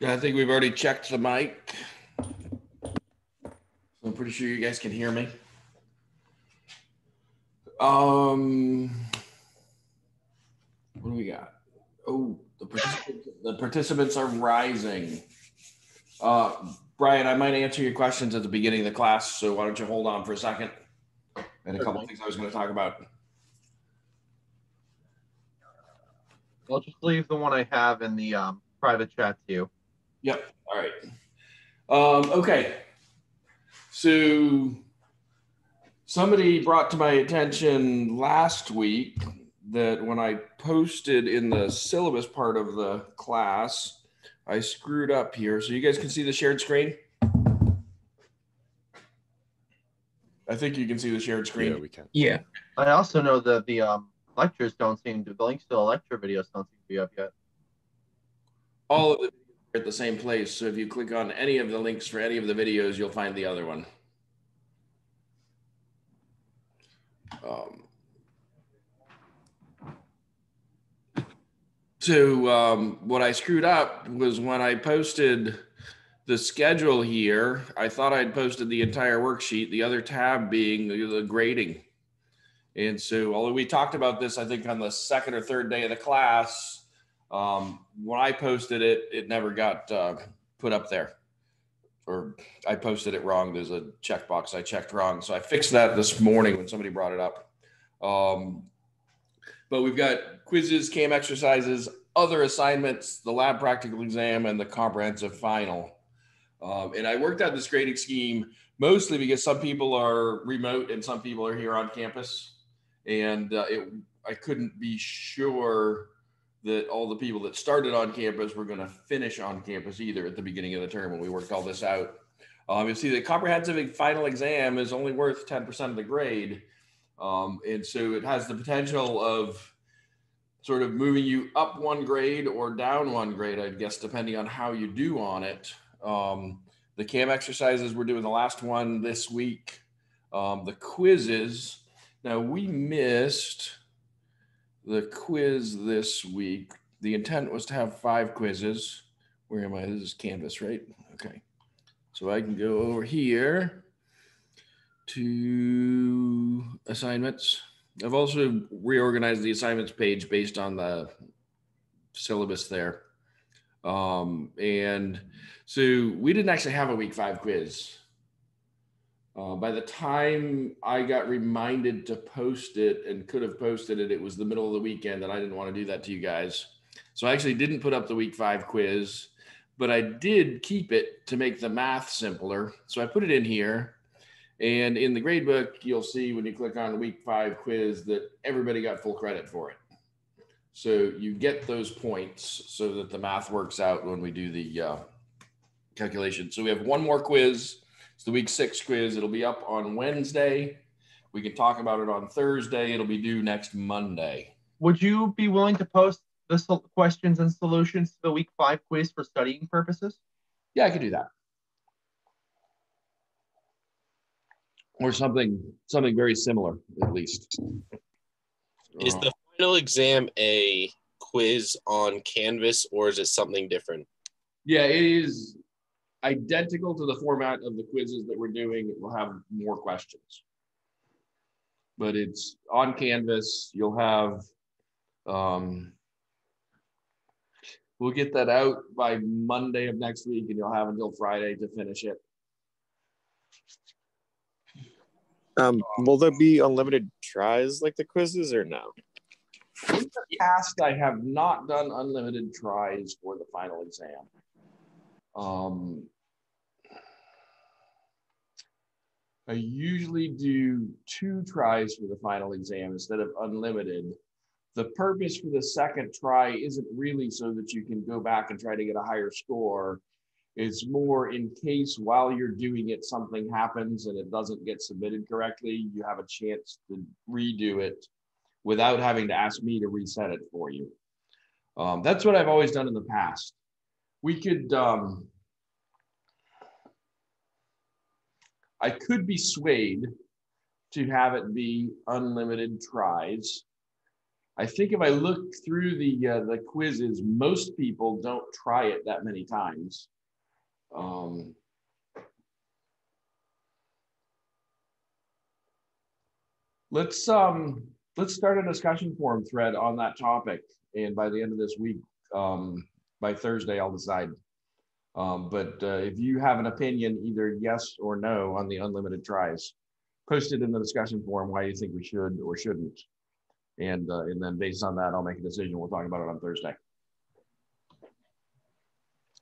Yeah, I think we've already checked the mic. I'm pretty sure you guys can hear me. Um, what do we got? Oh, the participants, the participants are rising. Uh, Brian, I might answer your questions at the beginning of the class, so why don't you hold on for a second? And a couple things I was going to talk about. I'll just leave the one I have in the um, private chat to you. Yep. All right. Um, okay. So somebody brought to my attention last week that when I posted in the syllabus part of the class, I screwed up here. So you guys can see the shared screen. I think you can see the shared screen. Yeah, we can. Yeah. I also know that the um, lectures don't seem to, the links to the lecture videos don't seem to be up yet. All of it are at the same place. So if you click on any of the links for any of the videos, you'll find the other one. Um, so um, what I screwed up was when I posted the schedule here, I thought I'd posted the entire worksheet, the other tab being the, grading. And so, although we talked about this, I think on the second or third day of the class, um, when I posted it, it never got uh, put up there. Or I posted it wrong. There's a checkbox I checked wrong. So I fixed that this morning when somebody brought it up. Um, but we've got quizzes, CAM exercises, other assignments, the lab practical exam, and the comprehensive final. Um, and I worked out this grading scheme mostly because some people are remote and some people are here on campus. And uh, it, I couldn't be sure that all the people that started on campus were going to finish on campus either at the beginning of the term when we worked all this out. Um, you see, the comprehensive final exam is only worth 10% of the grade. Um, and so it has the potential of sort of moving you up one grade or down one grade, I guess, depending on how you do on it. Um, the CAM exercises we're doing the last one this week. Um, the quizzes. Now we missed the quiz this week. The intent was to have five quizzes. Where am I? This is Canvas, right? Okay. So I can go over here to assignments. I've also reorganized the assignments page based on the syllabus there. Um, and so we didn't actually have a week five quiz. Uh, by the time I got reminded to post it and could have posted it, it was the middle of the weekend, and I didn't want to do that to you guys. So I actually didn't put up the week five quiz, but I did keep it to make the math simpler. So I put it in here. And in the grade book, you'll see when you click on the week five quiz that everybody got full credit for it. So you get those points so that the math works out when we do the uh, calculation. So we have one more quiz. It's the week six quiz. It'll be up on Wednesday. We can talk about it on Thursday. It'll be due next Monday. Would you be willing to post the sol- questions and solutions to the week five quiz for studying purposes? Yeah, I could do that. Or something, something very similar, at least. Is the final exam a quiz on Canvas or is it something different? Yeah, it is identical to the format of the quizzes that we're doing. It will have more questions. But it's on Canvas. You'll have, um, we'll get that out by Monday of next week and you'll have until Friday to finish it. Um, will there be unlimited tries like the quizzes or no? In the past, I have not done unlimited tries for the final exam. Um, I usually do two tries for the final exam instead of unlimited. The purpose for the second try isn't really so that you can go back and try to get a higher score. It's more in case while you're doing it, something happens and it doesn't get submitted correctly, you have a chance to redo it without having to ask me to reset it for you. Um, that's what I've always done in the past. We could, um, I could be swayed to have it be unlimited tries. I think if I look through the uh, the quizzes, most people don't try it that many times. Um, let's um let's start a discussion forum thread on that topic, and by the end of this week, um, by Thursday, I'll decide. Um, but uh, if you have an opinion, either yes or no on the unlimited tries, post it in the discussion forum why you think we should or shouldn't. And, uh, and then based on that, I'll make a decision. We'll talk about it on Thursday.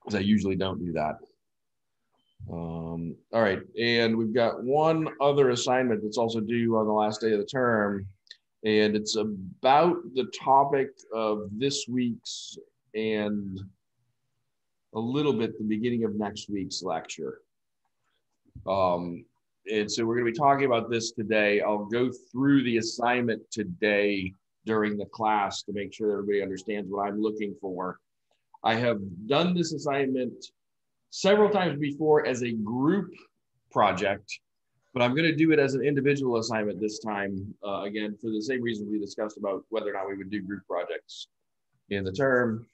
Because I usually don't do that. Um, all right. And we've got one other assignment that's also due on the last day of the term. And it's about the topic of this week's and a little bit the beginning of next week's lecture. Um, and so we're going to be talking about this today. I'll go through the assignment today during the class to make sure everybody understands what I'm looking for. I have done this assignment several times before as a group project, but I'm going to do it as an individual assignment this time, uh, again, for the same reason we discussed about whether or not we would do group projects in the term.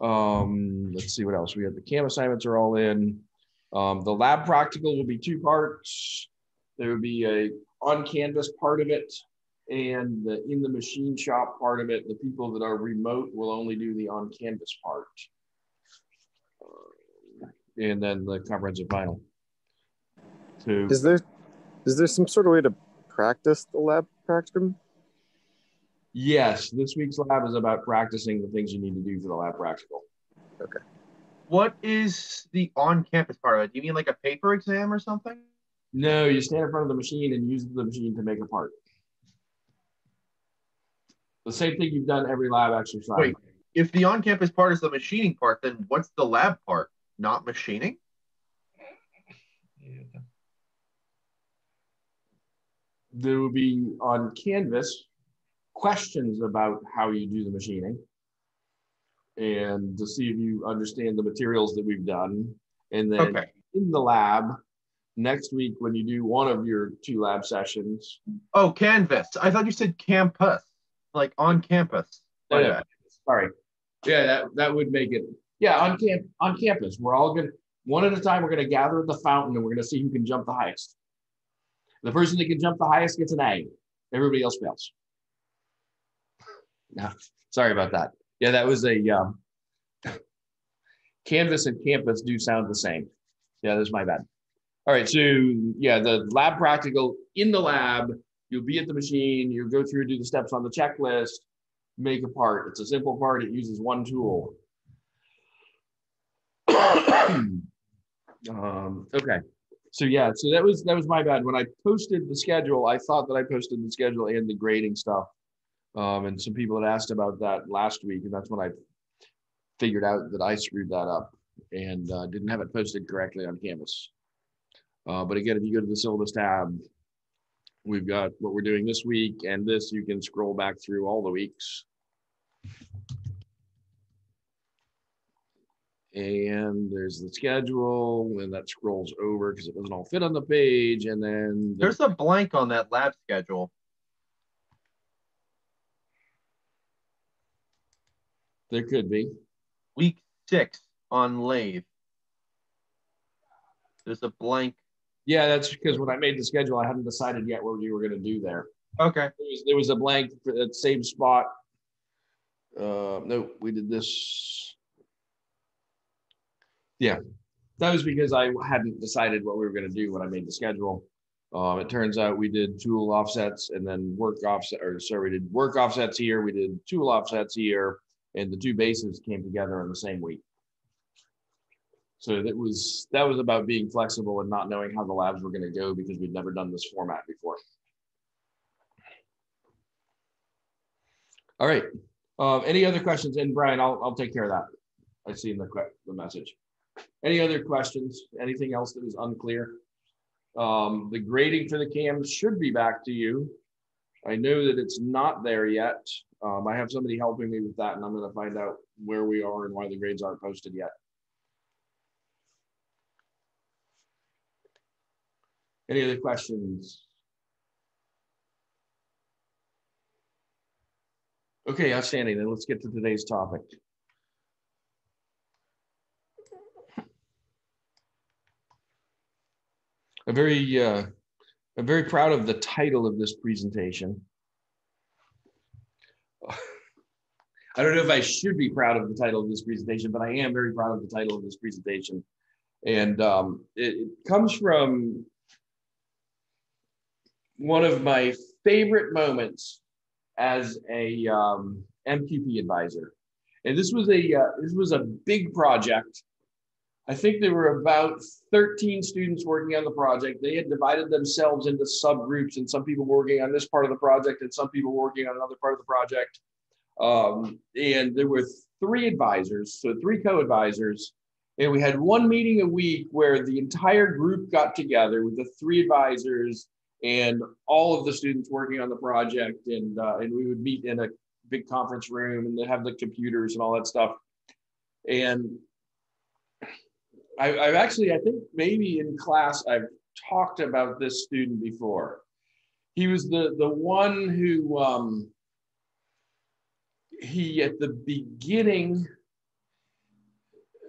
Um, let's see what else. We have the CAM assignments are all in. Um, the lab practical will be two parts. There would be a on Canvas part of it and the in the machine shop part of it. The people that are remote will only do the on Canvas part. And then the comprehensive final. So, Is there is there some sort of way to practice the lab practicum? Yes, this week's lab is about practicing the things you need to do for the lab practical. Okay. What is the on-campus part of it? Do you mean like a paper exam or something? No, you stand in front of the machine and use the machine to make a part. The same thing you've done every lab exercise. Wait. If the on-campus part is the machining part, then what's the lab part? Not machining? There will be on Canvas questions about how you do the machining and to see if you understand the materials that we've done. And then Okay. in the lab, next week, when you do one of your two lab sessions, Oh, Canvas. I thought you said campus, like on campus. No, My no. Sorry. Yeah, that, that would make it. Yeah, on camp on campus, we're all gonna one at a time. We're gonna gather at the fountain and we're gonna see who can jump the highest. The person that can jump the highest gets an A. Everybody else fails. No, sorry about that. Yeah, that was a um, canvas and campus do sound the same. Yeah, that's my bad. All right, so yeah, the lab practical in the lab, you'll be at the machine, you'll go through, do the steps on the checklist, make a part. It's a simple part. It uses one tool. um, okay. So yeah, so that was that was my bad. When I posted the schedule, I thought that I posted the schedule and the grading stuff. Um, and some people had asked about that last week, and that's when I figured out that I screwed that up and uh, didn't have it posted correctly on Canvas. Uh, but again, if you go to the syllabus tab, we've got what we're doing this week and this. You can scroll back through all the weeks. And there's the schedule, and that scrolls over because it doesn't all fit on the page. And then the- There's a blank on that lab schedule. There could be. Week six on lathe. There's a blank. Yeah, that's because when I made the schedule, I hadn't decided yet what you were going to do there. Okay. There was, there was a blank for that same spot. Uh, no, we did this. Yeah, that was because I hadn't decided what we were going to do when I made the schedule. Um, it turns out we did tool offsets and then work offset, or sorry, we did work offsets here. We did tool offsets here, and the two bases came together in the same week. So that was that was about being flexible and not knowing how the labs were going to go because we'd never done this format before. All right. Um, any other questions? And Brian, I'll, I'll take care of that. I see in the, the message. Any other questions? Anything else that was unclear? Um, the grading for the cams should be back to you. I know that it's not there yet. Um, I have somebody helping me with that and I'm going to find out where we are and why the grades aren't posted yet. Any other questions? Okay, outstanding. Then let's get to today's topic. I'm very, uh, I'm very proud of the title of this presentation. I don't know if I should be proud of the title of this presentation, but I am very proud of the title of this presentation. And um, it, it comes from one of my favorite moments as a um, MQP advisor. And this was a uh, this was a big project. I think there were about 13 students working on the project. They had divided themselves into subgroups, and some people working on this part of the project, and some people working on another part of the project. Um, and there were three advisors, so three co-advisors, and we had one meeting a week where the entire group got together with the three advisors and all of the students working on the project, and uh, and we would meet in a big conference room and they have the computers and all that stuff. And I, I've actually, I think maybe in class I've talked about this student before. He was the the one who um, he at the beginning,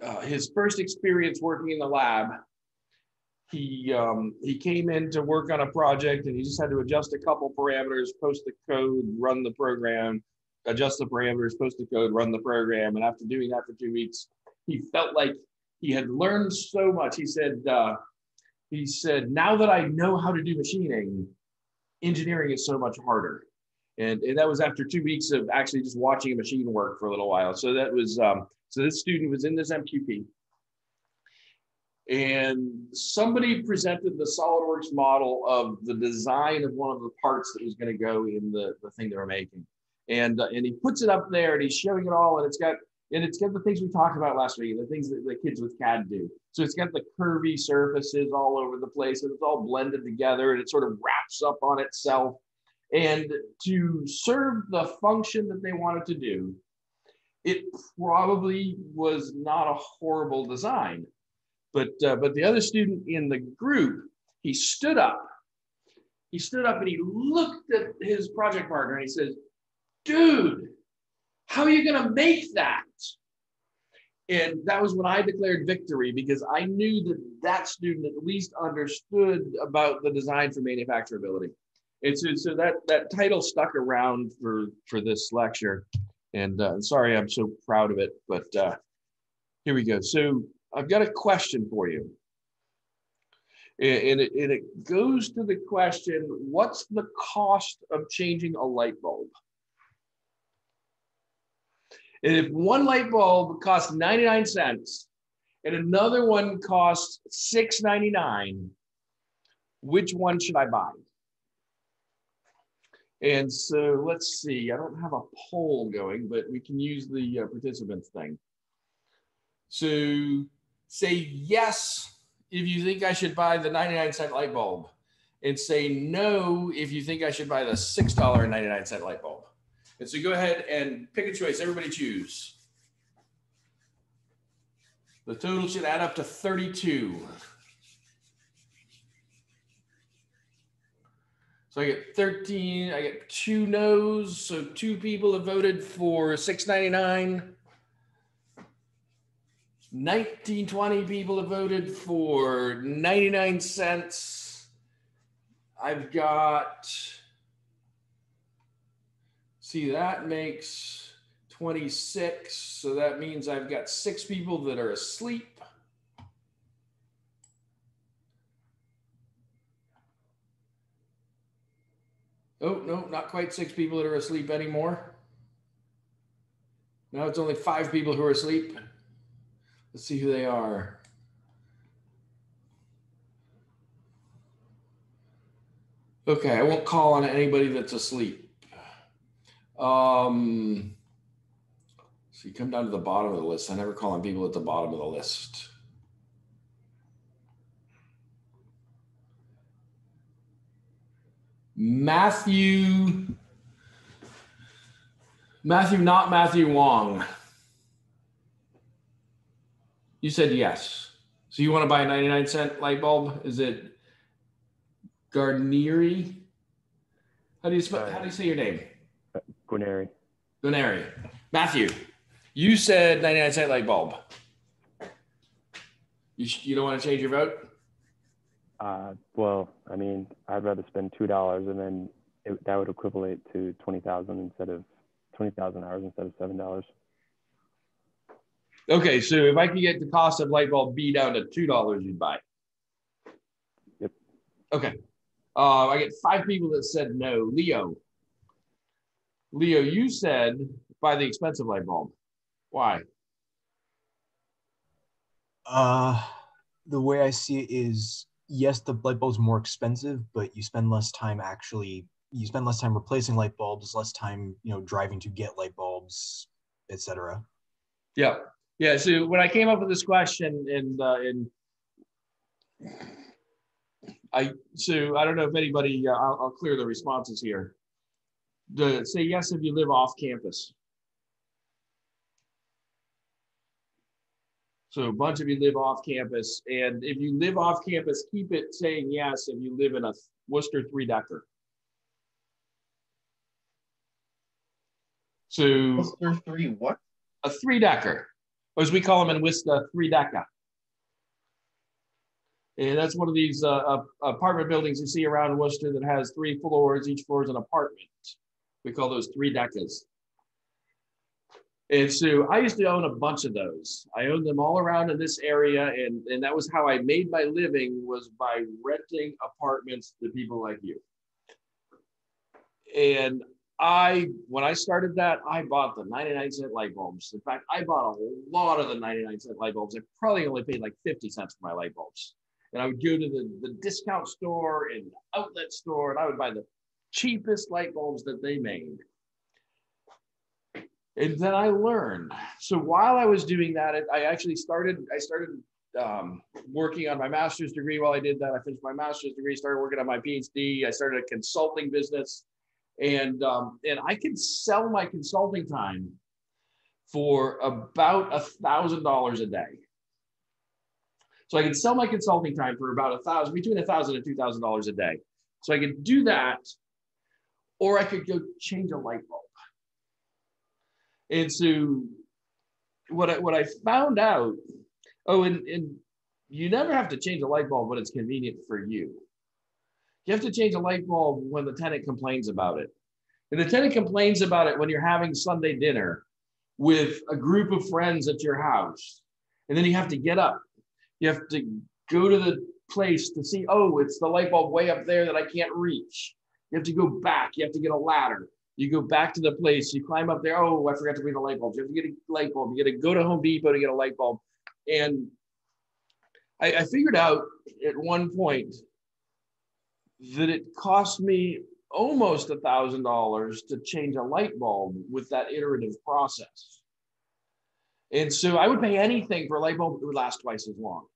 uh, his first experience working in the lab, he um, he came in to work on a project and he just had to adjust a couple parameters, post the code, run the program, adjust the parameters, post the code, run the program. And after doing that for two weeks, he felt like he had learned so much. He said, uh, he said, now that I know how to do machining, engineering is so much harder. And, and that was after two weeks of actually just watching a machine work for a little while. So that was, um, so this student was in this MQP. And somebody presented the SolidWorks model of the design of one of the parts that was going to go in the, the thing they were making. And, uh, and he puts it up there and he's showing it all and it's got and it's got the things we talked about last week, the things that the kids with CAD do. So it's got the curvy surfaces all over the place and it's all blended together and it sort of wraps up on itself. And to serve the function that they wanted to do, it probably was not a horrible design. But, uh, but the other student in the group, he stood up. He stood up and he looked at his project partner and he says, dude, how are you going to make that? And that was when I declared victory because I knew that that student at least understood about the design for manufacturability. And so, so that, that title stuck around for, for this lecture. And uh, sorry, I'm so proud of it, but uh, here we go. So I've got a question for you. And it, and it goes to the question, what's the cost of changing a light bulb? And if one light bulb costs 99 cents and another one costs 6.99, which one should I buy? And so let's see, I don't have a poll going, but we can use the uh, participants thing. So say yes if you think I should buy the 99 cent light bulb and say no if you think I should buy the $6.99 light bulb. And so go ahead and pick a choice. Everybody choose. The total should add up to 32. So I get 13, I get two no's. So two people have voted for 699. 19, 20 people have voted for 99 cents. I've got See, that makes 26. So that means I've got six people that are asleep. Oh, no, not quite six people that are asleep anymore. Now it's only five people who are asleep. Let's see who they are. Okay, I won't call on anybody that's asleep. Um, so you come down to the bottom of the list. I never call on people at the bottom of the list. Matthew, Matthew, not Matthew Wong. You said yes. So you want to buy a 99 cent light bulb? Is it Garnieri? How do you spell, how do you say your name? Guarneri. Veneri. Matthew, you said 99 cent light bulb. You, sh- you don't want to change your vote? Uh, well, I mean, I'd rather spend two dollars, and then it, that would equivalent to twenty thousand instead of twenty thousand hours instead of seven dollars. Okay, so if I could get the cost of light bulb B down to two dollars, you'd buy. Yep. Okay. Uh, I get five people that said no. Leo. Leo, you said buy the expensive light bulb. Why? Uh, the way I see it is, yes, the light bulb's more expensive, but you spend less time actually. You spend less time replacing light bulbs, less time, you know, driving to get light bulbs, etc. Yeah. Yeah. So when I came up with this question and uh, and I so I don't know if anybody uh, I'll, I'll clear the responses here. The say yes if you live off campus. So a bunch of you live off campus, and if you live off campus, keep it saying yes if you live in a Worcester three decker. So Worcester three, what? a three decker, or as we call them in Worcester, three decker. And that's one of these uh, uh, apartment buildings you see around Worcester that has three floors. Each floor is an apartment. We call those three deckers. And so I used to own a bunch of those. I owned them all around in this area, and, and that was how I made my living was by renting apartments to people like you. And I, when I started that, I bought the 99 cent light bulbs. In fact, I bought a lot of the 99 cent light bulbs. I probably only paid like 50 cents for my light bulbs. And I would go to the, the discount store and outlet store, and I would buy the cheapest light bulbs that they made. And then I learned. So while I was doing that, I actually started, I started um, working on my master's degree. While I did that, I finished my master's degree, started working on my PhD. I started a consulting business and um, and I could sell my consulting time for about a thousand dollars a day. So I could sell my consulting time for about a thousand, between a thousand and two thousand dollars a day. So I could do that, or I could go change a light bulb. And so what I, what I found out, oh, and, and you never have to change a light bulb when it's convenient for you. You have to change a light bulb when the tenant complains about it. And the tenant complains about it when you're having Sunday dinner with a group of friends at your house. And then you have to get up. You have to go to the place to see, oh, it's the light bulb way up there that I can't reach. You have to go back. You have to get a ladder. You go back to the place. You climb up there. Oh, I forgot to bring the light bulb. You have to get a light bulb. You got to go to Home Depot to get a light bulb. And I, I figured out at one point that it cost me almost a thousand dollars to change a light bulb with that iterative process. And so I would pay anything for a light bulb that would last twice as long.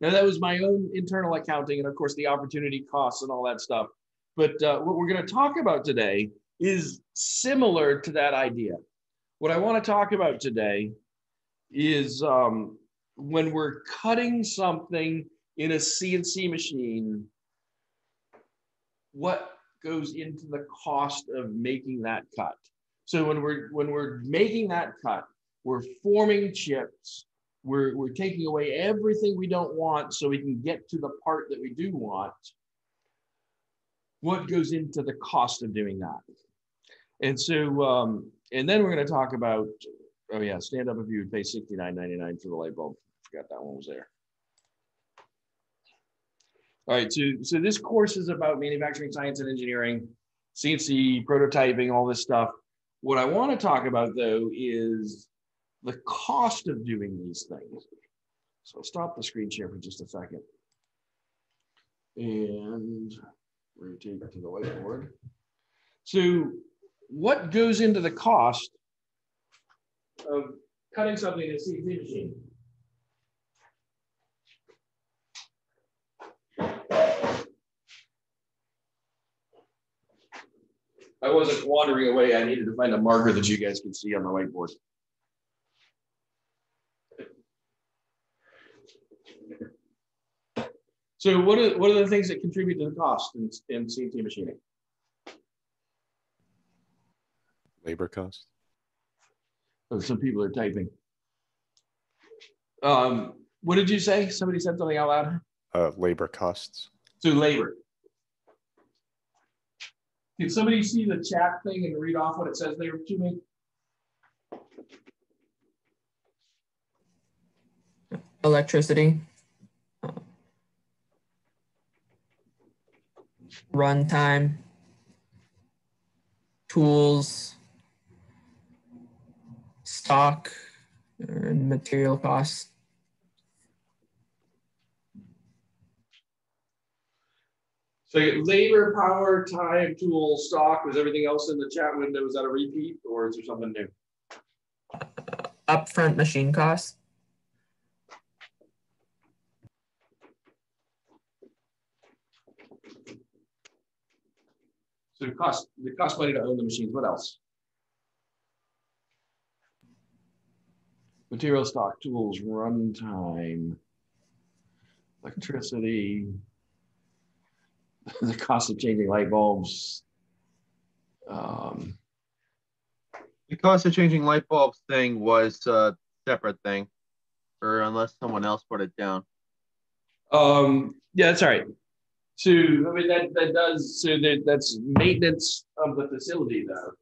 Now that was my own internal accounting and of course the opportunity costs and all that stuff. But uh, what we're going to talk about today is similar to that idea. What I want to talk about today is um, when we're cutting something in a CNC machine, what goes into the cost of making that cut. So when we're when we're making that cut, we're forming chips. We're, we're taking away everything we don't want so we can get to the part that we do want. What goes into the cost of doing that? And so, um, and then we're going to talk about, oh yeah, stand up if you would pay $69.99 for the light bulb. Forgot that one was there. All right, so, so this course is about manufacturing science and engineering, CNC, prototyping, all this stuff. What I want to talk about though is the cost of doing these things. So I'll stop the screen share for just a second. And rotate to the whiteboard. So what goes into the cost of cutting something in a CNC machine? I wasn't wandering away. I needed to find a marker that you guys can see on the whiteboard. So what are, what are the things that contribute to the cost in, in CNC machining? Labor cost. Oh, some people are typing. Um, what did you say? Somebody said something out loud? Uh, labor costs. So labor. Can somebody see the chat thing and read off what it says there to me? electricity, runtime, tools, stock, and material costs. So labor, power, time, tools, stock, was everything else in the chat window, is that a repeat or is there something new? Upfront machine costs, So it costs, it costs money to own the machines, what else? Material stock, tools, runtime, electricity, the cost of changing light bulbs. Um, The cost of changing light bulbs thing was a separate thing, or unless someone else put it down. um, yeah, that's all right. So, I mean, that, that does, so that, that's maintenance of the facility though.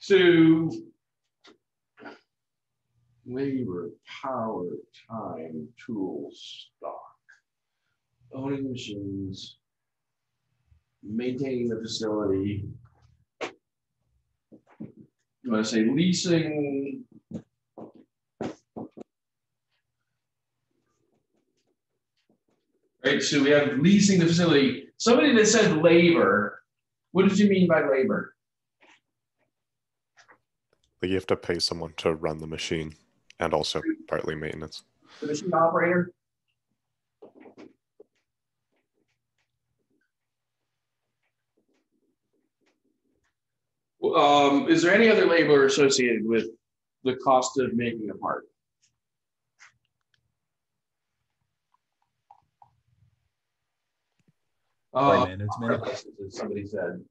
So labor, power, time, tools, stock, owning machines, maintaining the facility. You want to say leasing? Right, so we have leasing the facility. Somebody that said labor, what did you mean by labor? Like you have to pay someone to run the machine and also partly maintenance. The machine operator? Um, is there any other labor associated with the cost of making a part? Uh, management. as somebody said.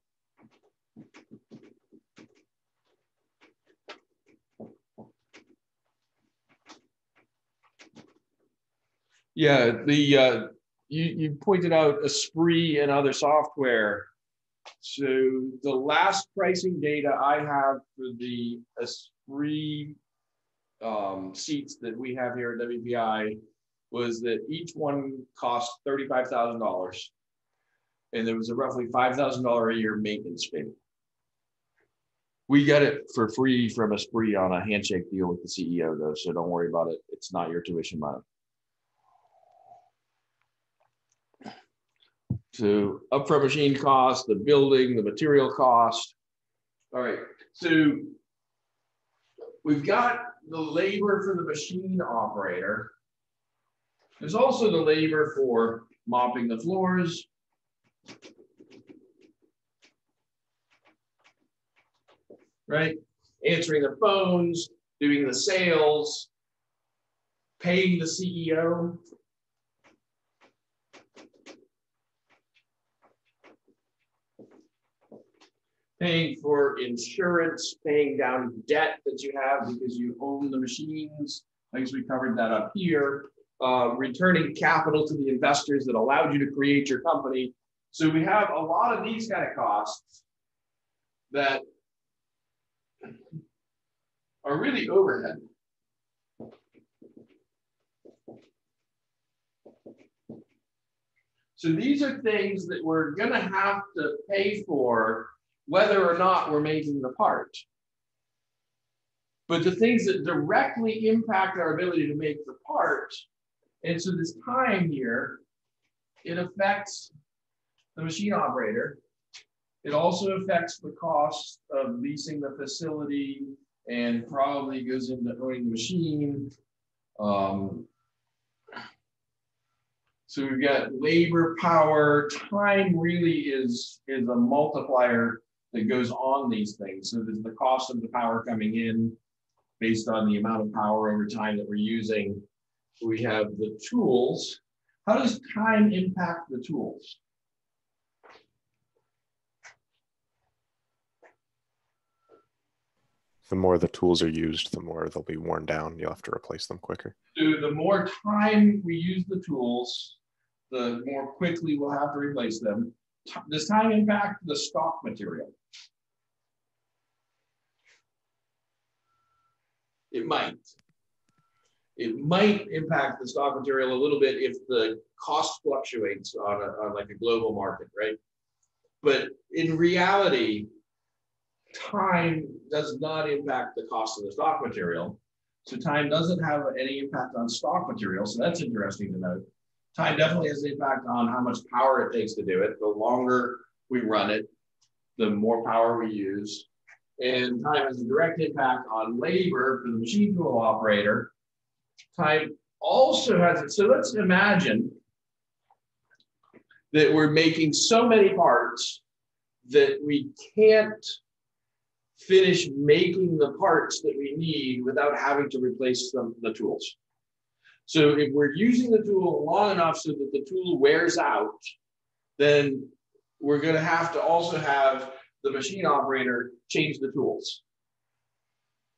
Yeah, the, uh, you, you pointed out Esprit and other software. So the last pricing data I have for the Esprit um, seats that we have here at WPI was that each one cost thirty-five thousand dollars. And there was a roughly five thousand dollar a year maintenance fee. We got it for free from Esprit on a handshake deal with the CEO though, so don't worry about it. It's not your tuition money. So upfront machine cost, the building, the material cost. All right, so we've got the labor for the machine operator. There's also the labor for mopping the floors. Right, answering the phones, doing the sales, paying the CEO. Paying for insurance, paying down debt that you have because you own the machines. I guess we covered that up here. Uh, returning capital to the investors that allowed you to create your company. So we have a lot of these kind of costs that are really overhead. So these are things that we're gonna have to pay for whether or not we're making the part. But the things that directly impact our ability to make the part, and so this time here, it affects the machine operator. It also affects the cost of leasing the facility and probably goes into owning the machine. Um, so we've got labor, power, time really is, is a multiplier that goes on these things. So there's the cost of the power coming in based on the amount of power over time that we're using. we have the tools. How does time impact the tools? The more the tools are used, the more they'll be worn down. You'll have to replace them quicker. So the more time we use the tools, the more quickly we'll have to replace them. Does time impact the stock material? It might. It might impact the stock material a little bit if the cost fluctuates on a, on like a global market, right? But in reality, time does not impact the cost of the stock material. So time doesn't have any impact on stock material. So that's interesting to note. Time definitely has an impact on how much power it takes to do it. The longer we run it, the more power we use. And time has a direct impact on labor for the machine tool operator. Time also has it. So let's imagine that we're making so many parts that we can't finish making the parts that we need without having to replace some the tools. So if we're using the tool long enough so that the tool wears out, then we're going to have to also have the machine operator change the tools.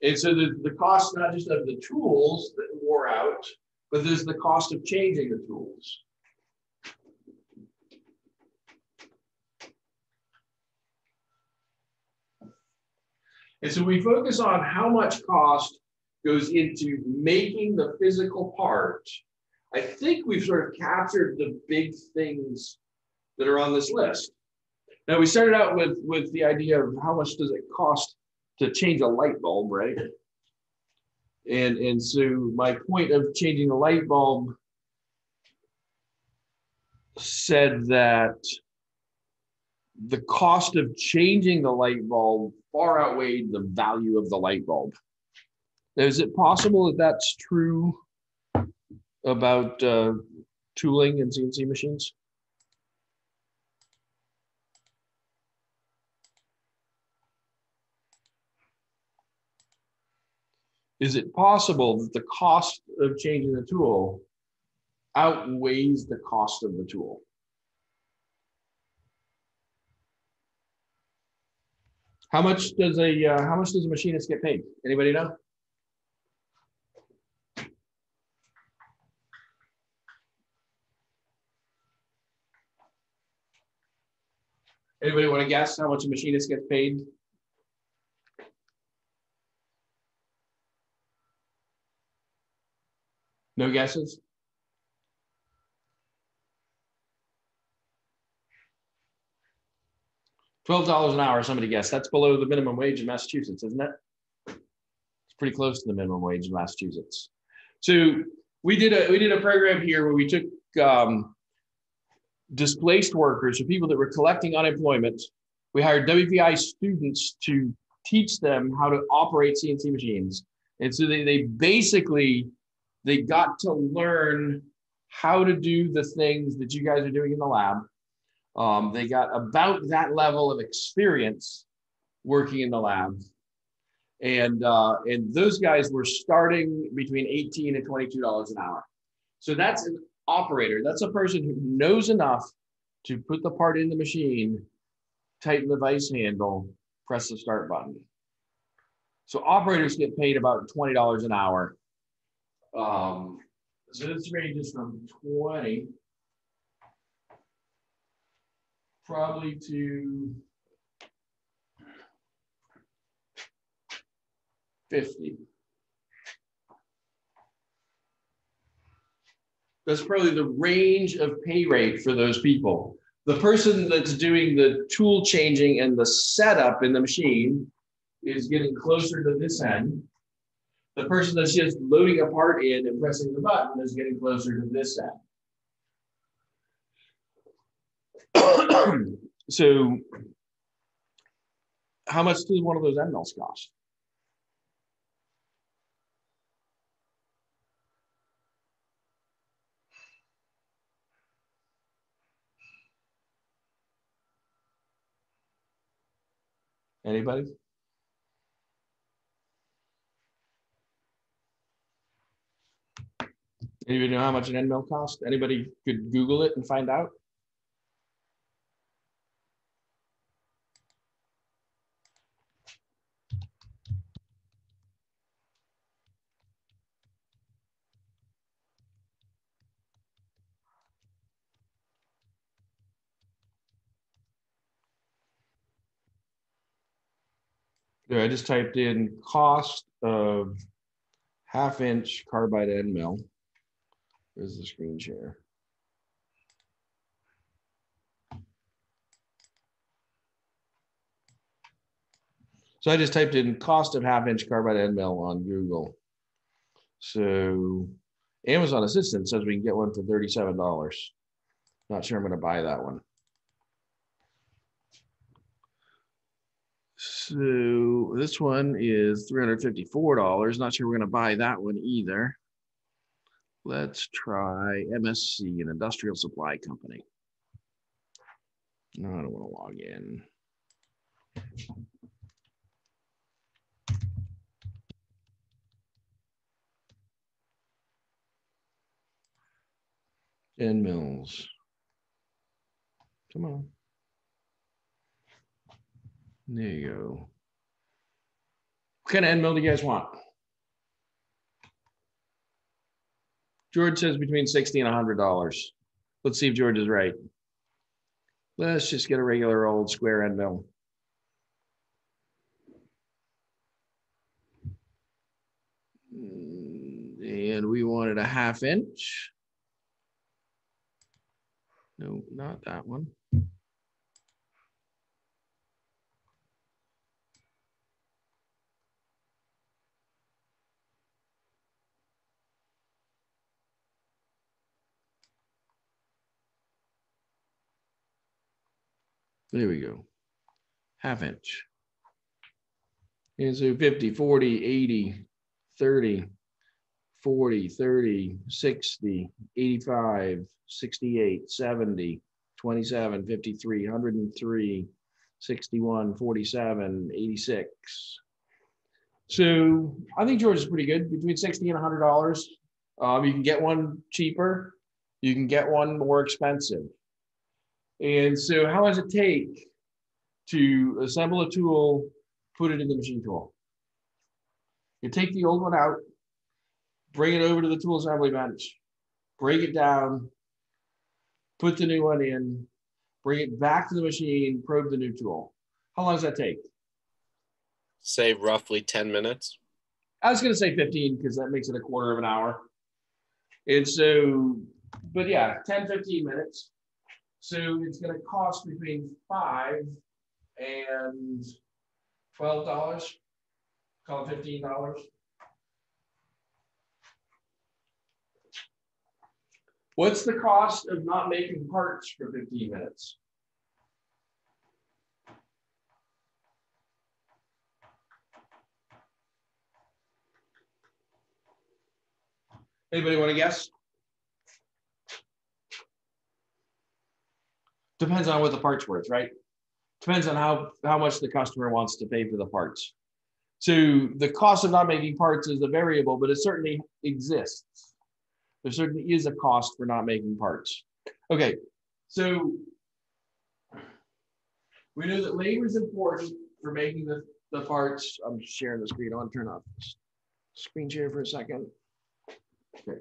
And so the, the cost not just of the tools that wore out, but there's the cost of changing the tools. And so we focus on how much cost goes into making the physical part. I think we've sort of captured the big things that are on this list. Now we started out with with the idea of how much does it cost to change a light bulb, right? And and so my point of changing a light bulb said that the cost of changing the light bulb far outweighed the value of the light bulb. Is it possible that that's true about uh, tooling and CNC machines? Is it possible that the cost of changing the tool outweighs the cost of the tool? How much does a uh, how much does a machinist get paid? Anybody know? Anybody want to guess how much a machinist gets paid? No guesses? Twelve dollars an hour, somebody guessed. That's below the minimum wage in Massachusetts, isn't it? It's pretty close to the minimum wage in Massachusetts. So we did a we did a program here where we took um, displaced workers, so people that were collecting unemployment. We hired WPI students to teach them how to operate CNC machines, and so they, they basically they got to learn how to do the things that you guys are doing in the lab. Um, they got about that level of experience working in the lab. And, uh, and those guys were starting between 18 and $22 an hour. So that's an operator. That's a person who knows enough to put the part in the machine, tighten the vice handle, press the start button. So operators get paid about $20 an hour. Um, so this ranges from 20 probably to 50. That's probably the range of pay rate for those people. The person that's doing the tool changing and the setup in the machine is getting closer to this end. The person that's just loading a part in and pressing the button is getting closer to this end. so how much does one of those mills cost? Anybody? Anybody know how much an end mill cost? Anybody could Google it and find out? There, I just typed in cost of half inch carbide end mill. Where's the screen share? So I just typed in cost of half inch carbide end mill on Google. So Amazon Assistant says we can get one for thirty-seven dollars. Not sure I'm gonna buy that one. So this one is three hundred fifty-four dollars. Not sure we're gonna buy that one either. Let's try MSC, an industrial supply company. No, I don't want to log in. End mills. Come on. There you go. What kind of end mill do you guys want? George says between sixty and hundred dollars. Let's see if George is right. Let's just get a regular old square end mill. And we wanted a half inch. No, not that one. There we go. Half inch. And so 50, 40, 80, 30, 40, 30, 60, 85, 68, 70, 27, 53, 103, 61, 47, 86. So I think George is pretty good between 60 and 100 dollars. Um, you can get one cheaper, you can get one more expensive. And so how does it take to assemble a tool, put it in the machine tool? You take the old one out, bring it over to the tool assembly bench, break it down, put the new one in, bring it back to the machine, probe the new tool. How long does that take? Say roughly 10 minutes. I was gonna say 15 because that makes it a quarter of an hour. And so, but yeah, 10, 15 minutes. So it's gonna cost between five and twelve dollars. Call it fifteen dollars. What's the cost of not making parts for 15 minutes? Anybody want to guess? Depends on what the part's worth, right? Depends on how, how much the customer wants to pay for the parts. So the cost of not making parts is a variable, but it certainly exists. There certainly is a cost for not making parts. Okay, so we know that labor is important for making the, the parts. I'm sharing the screen. I want to turn off screen share for a second. Okay.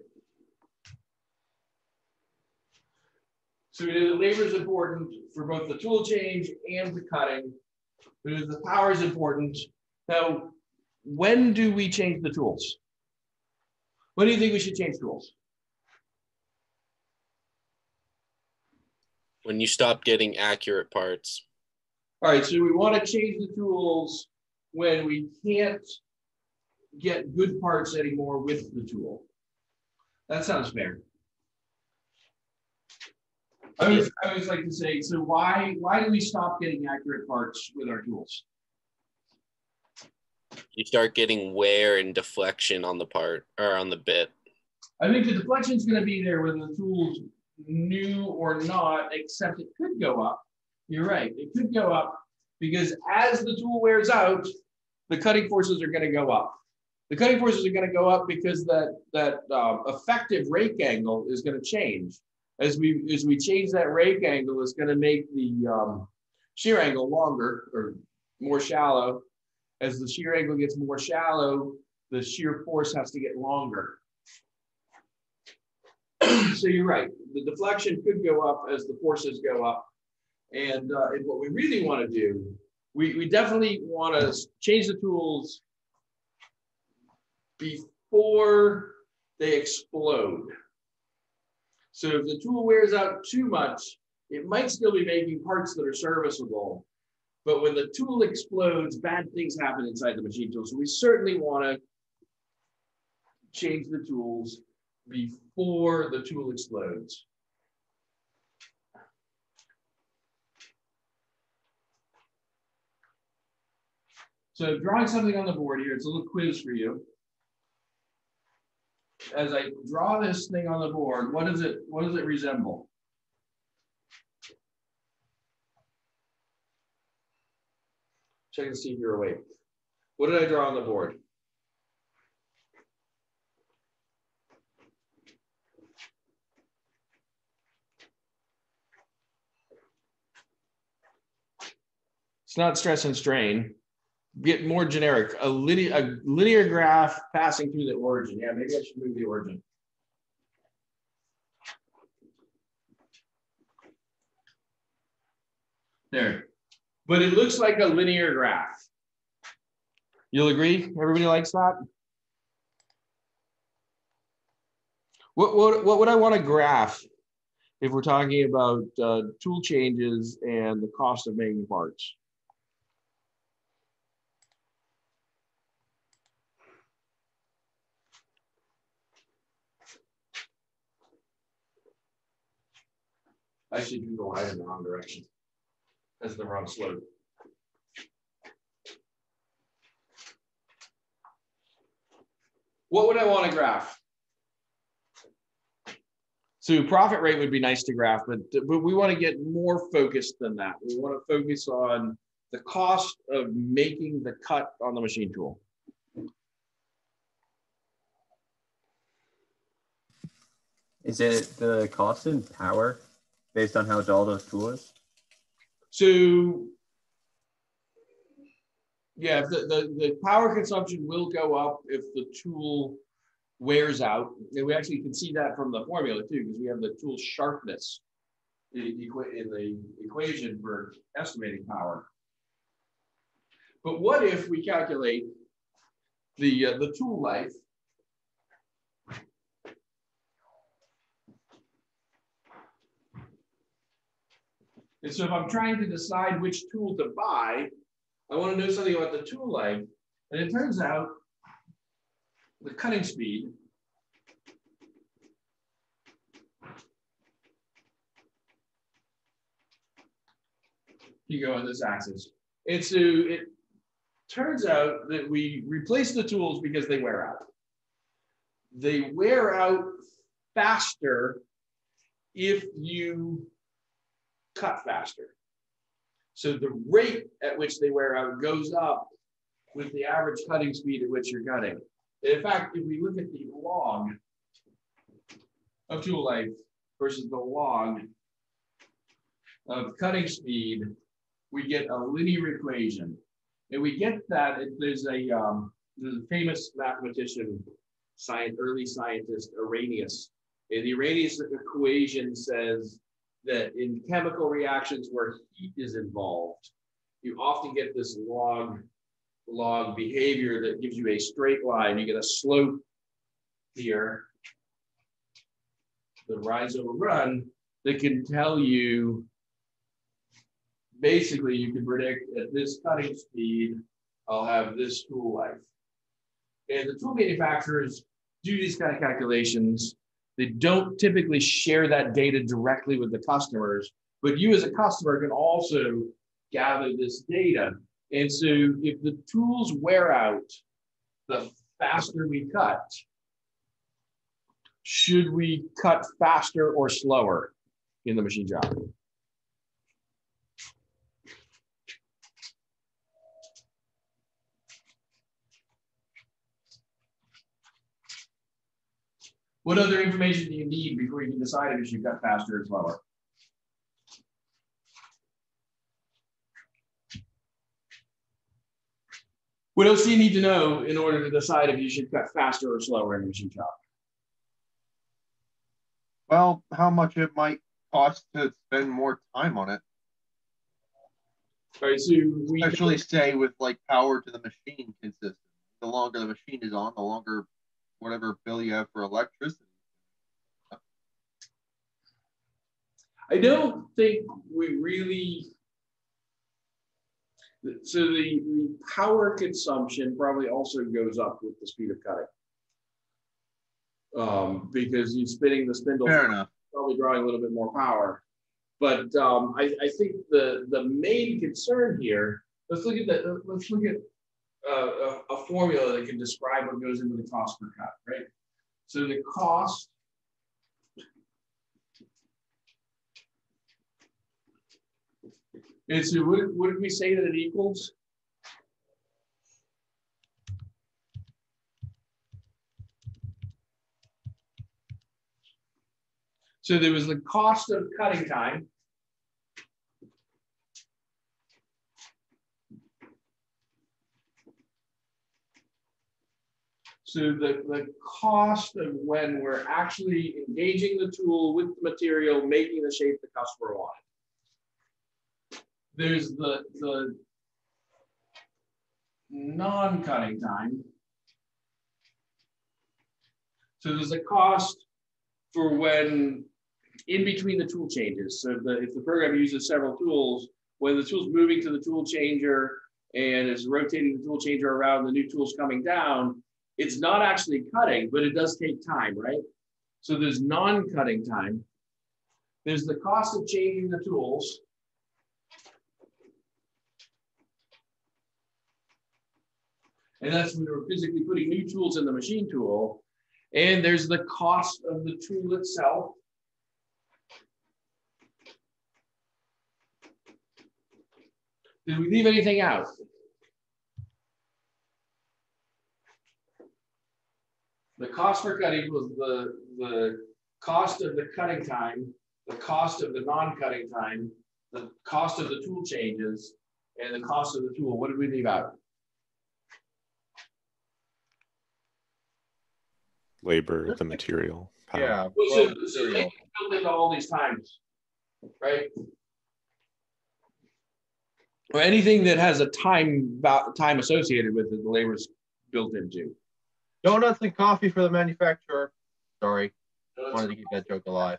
So we know that labor is important for both the tool change and the cutting. We know that the power is important. Now, when do we change the tools? When do you think we should change tools? When you stop getting accurate parts. All right, so we want to change the tools when we can't get good parts anymore with the tool. That sounds fair. I always, I always like to say, so why why do we stop getting accurate parts with our tools? You start getting wear and deflection on the part or on the bit. I think the deflection is going to be there whether the tool's new or not, except it could go up. You're right, it could go up because as the tool wears out, the cutting forces are going to go up. The cutting forces are going to go up because that that um, effective rake angle is going to change. As we as we change that rake angle, it's going to make the um, shear angle longer or more shallow. As the shear angle gets more shallow, the shear force has to get longer. so you're right. The deflection could go up as the forces go up. And, uh, and what we really want to do, we, we definitely want to change the tools before they explode. So if the tool wears out too much, it might still be making parts that are serviceable. But when the tool explodes, bad things happen inside the machine tool. So we certainly want to change the tools before the tool explodes. So drawing something on the board here, it's a little quiz for you. As I draw this thing on the board, what does it what does it resemble? Check and see if you're awake. What did I draw on the board? It's not stress and strain. Get more generic. A linear, a linear graph passing through the origin. Yeah, maybe I should move the origin. There. But it looks like a linear graph. You'll agree? Everybody likes that? What, what, what would I want to graph if we're talking about uh, tool changes and the cost of making parts? I should do the line in the wrong direction. That's the wrong slope. What would I want to graph? So profit rate would be nice to graph, but, but we want to get more focused than that. We want to focus on the cost of making the cut on the machine tool. Is it the cost in power based on how dull those tool is? So yeah, the, the, the power consumption will go up if the tool wears out. And we actually can see that from the formula too, because we have the tool sharpness in, the equation for estimating power. But what if we calculate the, uh, the tool life And so if I'm trying to decide which tool to buy, I want to know something about the tool life. And it turns out the cutting speed you go on this axis. And so it turns out that we replace the tools because they wear out. They wear out faster if you cut faster. So the rate at which they wear out goes up with the average cutting speed at which you're cutting. In fact, if we look at the log of tool life versus the log of cutting speed, we get a linear equation. And we get that, there's a, um, there's a famous mathematician, science, early scientist, Arrhenius. And the Arrhenius equation says that in chemical reactions where heat is involved, you often get this log log behavior that gives you a straight line. You get a slope here, the rise over run, that can tell you basically you can predict at this cutting speed, I'll have this tool life. And the tool manufacturers do these kind of calculations they don't typically share that data directly with the customers, but you as a customer can also gather this data. And so if the tools wear out, the faster we cut, should we cut faster or slower in the machine job? What other information do you need before you can decide if you should cut faster or slower? What else do you need to know in order to decide if you should cut faster or slower in a machine shop? Well, how much it might cost to spend more time on it. All right, so we Especially say with like power to the machine consistent. The longer the machine is on, the longer whatever bill you have for electricity. I don't think we really. So the, the power consumption probably also goes up with the speed of cutting. Um, because you're spinning the spindle, Fair enough. probably drawing a little bit more power. But um, I, I think the the main concern here. Let's look at that. Let's look at a, a formula that can describe what goes into the cost per cut, right? So the cost And so what, what did we say that it equals? So there was the cost of cutting time. So the, the cost of when we're actually engaging the tool with the material, making the shape the customer wanted there's the the non-cutting time. So there's a cost for when in between the tool changes. So the, if the program uses several tools, when the tool's moving to the tool changer and is rotating the tool changer around, the new tool's coming down, it's not actually cutting, but it does take time, right? So there's non-cutting time. There's the cost of changing the tools. And that's when we're physically putting new tools in the machine tool. And there's the cost of the tool itself. Did we leave anything out? The cost per cut equals the, the cost of the cutting time, the cost of the non-cutting time, the cost of the tool changes, and the cost of the tool. What did we leave out? labor, the material. power. Yeah. Well, well, so, so they material. built into all these times, right? Or anything that has a time about time associated with it, the labor's built into. Donuts and coffee for the manufacturer. Sorry, wanted to keep that joke alive.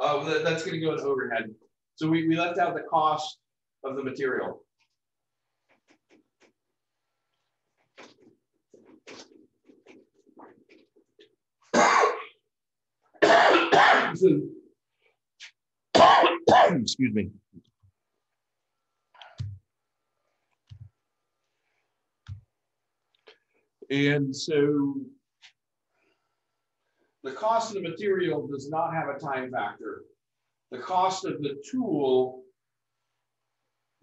Uh, that- that's gonna go as overhead. So we, we left out the cost of the material. Excuse me. And so the cost of the material does not have a time factor. The cost of the tool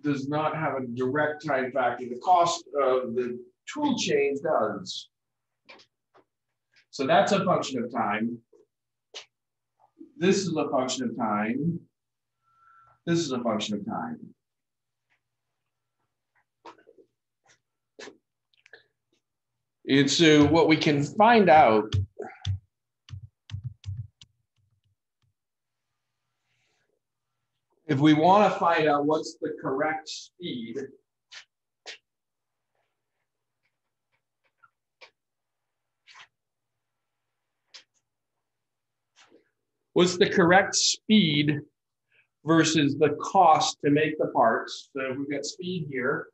does not have a direct time factor. The cost of the tool change does. So that's a function of time. This is a function of time. This is a function of time. And so what we can find out if we want to find out what's the correct speed, what's the correct speed versus the cost to make the parts. So we've got speed here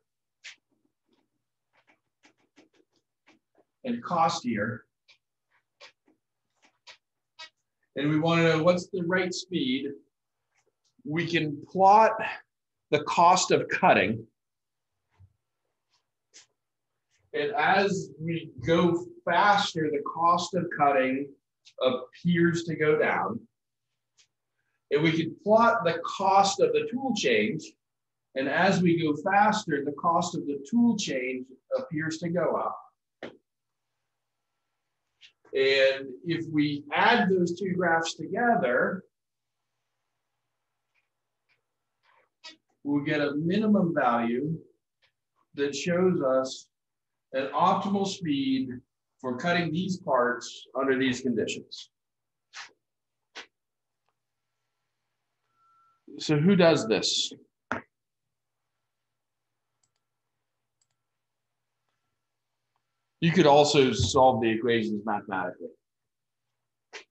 and cost here. And we want to know what's the right speed we can plot the cost of cutting. And as we go faster, the cost of cutting appears to go down. And we can plot the cost of the tool change. And as we go faster, the cost of the tool change appears to go up. And if we add those two graphs together, we'll get a minimum value that shows us an optimal speed for cutting these parts under these conditions. So who does this? You could also solve the equations mathematically.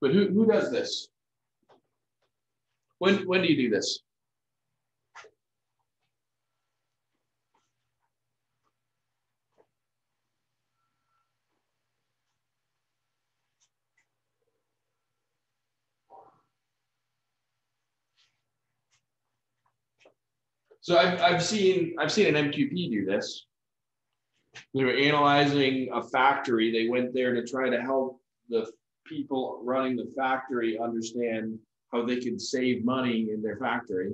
But who, who does this? When, when do you do this? So I've, I've seen I've seen an MQP do this. They were analyzing a factory. They went there to try to help the people running the factory understand how they could save money in their factory.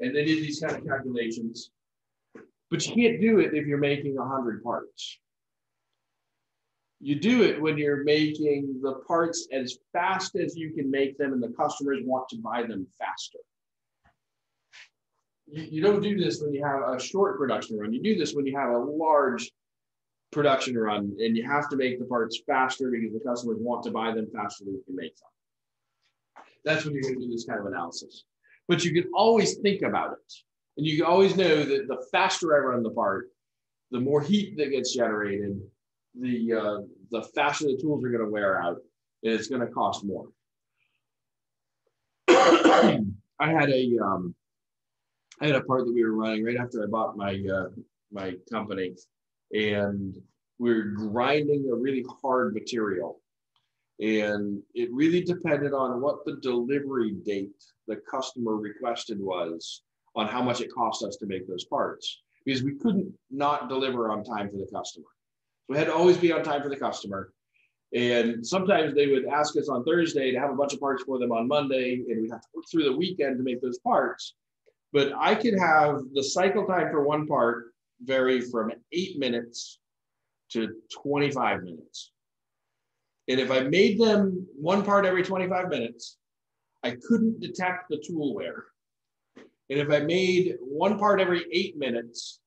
And they did these kind of calculations. But you can't do it if you're making 100 parts. You do it when you're making the parts as fast as you can make them and the customers want to buy them faster you, you don't do this when you have a short production run. You do this when you have a large production run and you have to make the parts faster because the customers want to buy them faster than you can make them. That's when you're going to do this kind of analysis. But you can always think about it. And you always know that the faster I run the part, the more heat that gets generated, the uh, the faster the tools are going to wear out, and it's going to cost more. I had a um, I had a part that we were running right after I bought my uh, my company, and we're grinding a really hard material, and it really depended on what the delivery date the customer requested was on how much it cost us to make those parts because we couldn't not deliver on time for the customer. So we had to always be on time for the customer. And sometimes they would ask us on Thursday to have a bunch of parts for them on Monday, and we'd have to work through the weekend to make those parts. But I could have the cycle time for one part vary from eight minutes to 25 minutes. And if I made them one part every 25 minutes, I couldn't detect the tool wear. And if I made one part every eight minutes,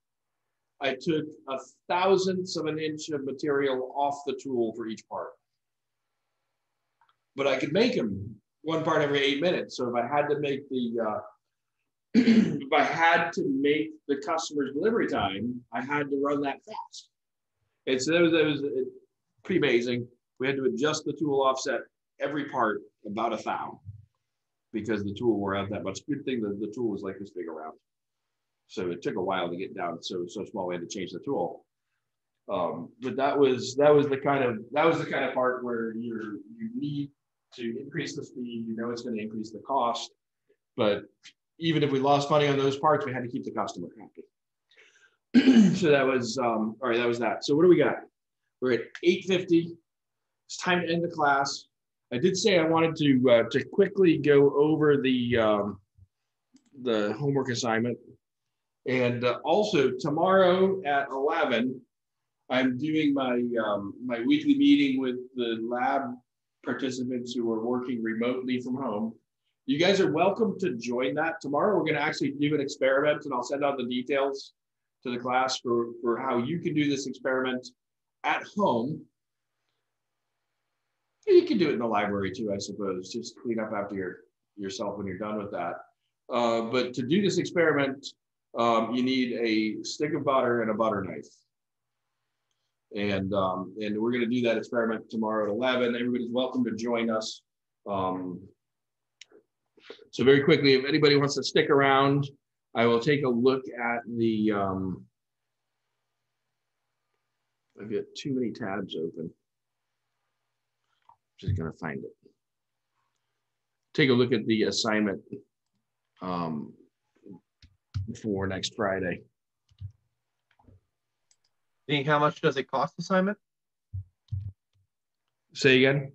I took a thousandths of an inch of material off the tool for each part. But I could make them one part every eight minutes. So if I had to make the uh, if I had to make the customer's delivery time, I had to run that fast. And so that was, that was uh, pretty amazing. We had to adjust the tool offset every part about a thou because the tool wore out that much. Good thing that the tool was like this big around. So it took a while to get down so so small we had to change the tool. Um, but that was that was the kind of that was the kind of part where you're you need to increase the speed, you know it's going to increase the cost, but even if we lost money on those parts, we had to keep the customer happy. so that was, um, all right, that was that. So what do we got? We're at 850. It's time to end the class. I did say I wanted to uh, to quickly go over the um, the homework assignment. And uh, also tomorrow at 11, I'm doing my um, my weekly meeting with the lab participants who are working remotely from home. You guys are welcome to join that. Tomorrow, we're going to actually do an experiment, and I'll send out the details to the class for, for how you can do this experiment at home. You can do it in the library too, I suppose. Just clean up after your, yourself when you're done with that. Uh, but to do this experiment, um, you need a stick of butter and a butter knife. And, um, and we're going to do that experiment tomorrow at 11. Everybody's welcome to join us. Um, so very quickly, if anybody wants to stick around, I will take a look at the, um, I've got too many tabs open. I'm Just gonna find it. Take a look at the assignment um, for next Friday. Think how much does it cost assignment? Say again?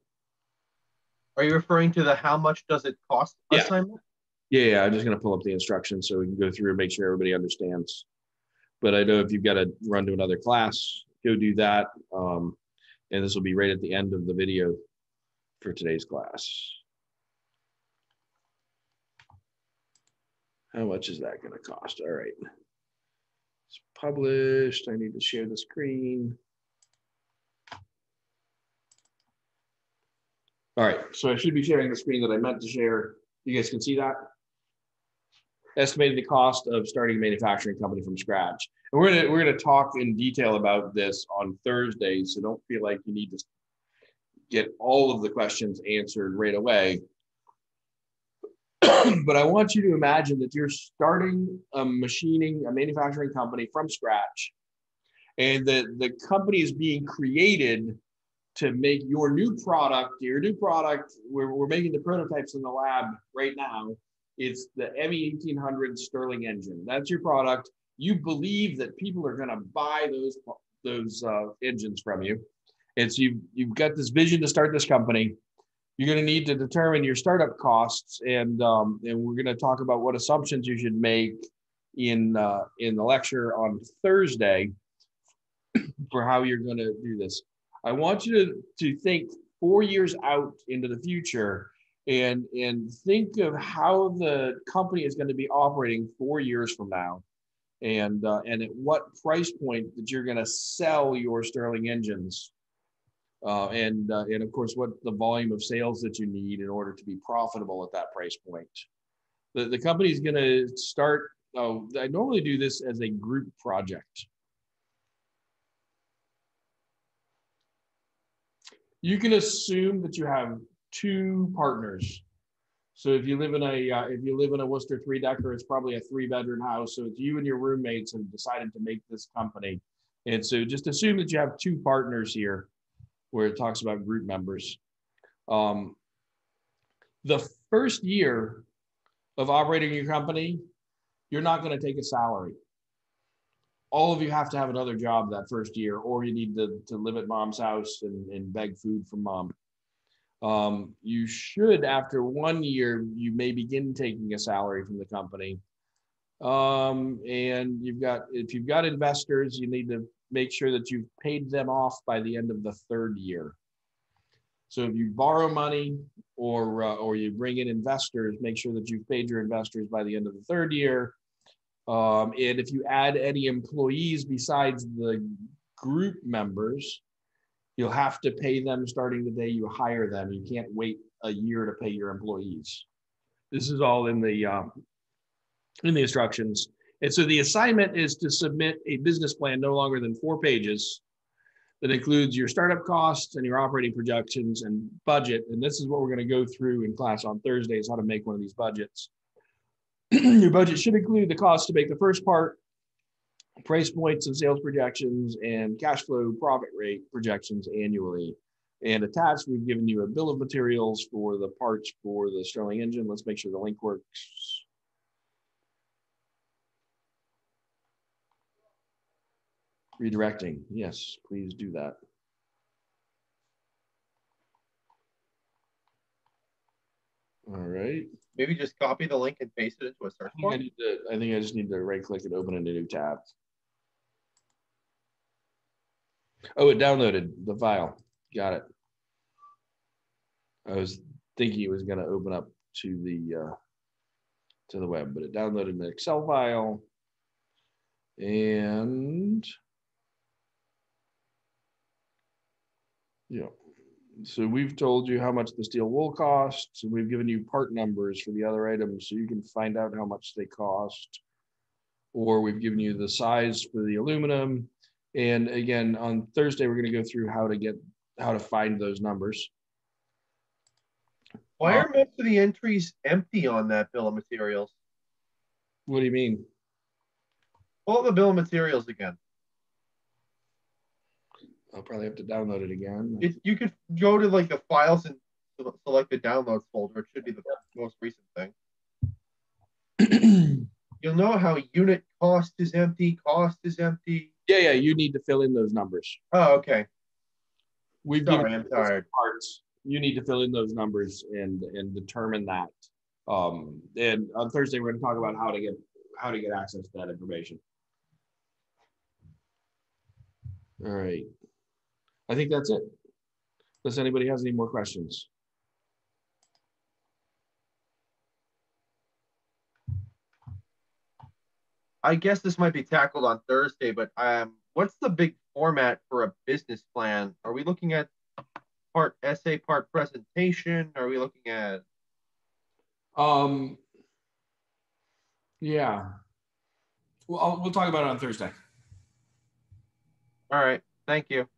Are you referring to the how much does it cost Yeah. assignment? Yeah, yeah, I'm just gonna pull up the instructions so we can go through and make sure everybody understands. But I know if you've got to run to another class, go do that. Um, and this will be right at the end of the video for today's class. How much is that going to cost? All right. It's published. I need to share the screen. All right, so I should be sharing the screen that I meant to share. You guys can see that? Estimating the cost of starting a manufacturing company from scratch. And we're gonna we're gonna talk in detail about this on Thursday, so don't feel like you need to get all of the questions answered right away. but I want you to imagine that you're starting a machining, a manufacturing company from scratch, and that the company is being created to make your new product, your new product, we're, we're making the prototypes in the lab right now. It's the ME 1800 Stirling engine. That's your product. You believe that people are going to buy those, those uh, engines from you. And so you've, you've got this vision to start this company. You're going to need to determine your startup costs. And, um, and we're going to talk about what assumptions you should make in, uh, in the lecture on Thursday for how you're going to do this. I want you to, to think four years out into the future and, and think of how the company is going to be operating four years from now and, uh, and at what price point that you're going to sell your Stirling engines. Uh, and, uh, and of course, what the volume of sales that you need in order to be profitable at that price point. The, the company is going to start, oh, I normally do this as a group project. You can assume that you have two partners. So if you live in a uh, if you live in a Worcester three decker, it's probably a three bedroom house. So it's you and your roommates have decided to make this company, and so just assume that you have two partners here, where it talks about group members. Um, the first year of operating your company, you're not going to take a salary all of you have to have another job that first year, or you need to, to live at mom's house and, and beg food from mom. Um, you should, after one year, you may begin taking a salary from the company. Um, and you've got, if you've got investors, you need to make sure that you've paid them off by the end of the third year. So if you borrow money or, uh, or you bring in investors, make sure that you've paid your investors by the end of the third year um, and if you add any employees besides the group members, you'll have to pay them starting the day you hire them. You can't wait a year to pay your employees. This is all in the um, in the instructions. And so the assignment is to submit a business plan no longer than four pages that includes your startup costs and your operating projections and budget. And this is what we're going to go through in class on Thursday is how to make one of these budgets. your budget should include the cost to make the first part, price points and sales projections, and cash flow profit rate projections annually. And attached, we've given you a bill of materials for the parts for the Stirling engine. Let's make sure the link works. Redirecting, yes, please do that. All right. Maybe just copy the link and paste it into a search I think I bar. to, I think I just need to right click and open a new tab. Oh, it downloaded the file. Got it. I was thinking it was gonna open up to the, uh, to the web, but it downloaded an Excel file. And yeah, so we've told you how much the steel wool costs, and we've given you part numbers for the other items, so you can find out how much they cost. Or we've given you the size for the aluminum. And again, on Thursday, we're gonna go through how to get, how to find those numbers. Why are most of the entries empty on that bill of materials? What do you mean? Pull up the bill of materials again. I'll probably have to download it again. It, you could go to like the files and select the downloads folder. It should be the most recent thing. You'll know how unit cost is empty, cost is empty. Yeah, yeah, you need to fill in those numbers. Oh, okay. We've Sorry, given I'm you tired. parts. You need to fill in those numbers and and determine that. Um, and on Thursday, we're gonna talk about how to get how to get access to that information. All right. I think that's it. Does anybody has any more questions? I guess this might be tackled on Thursday, but um, what's the big format for a business plan? Are we looking at part essay, part presentation? Are we looking at? Um, yeah. Well, I'll, we'll talk about it on Thursday. All right. Thank you.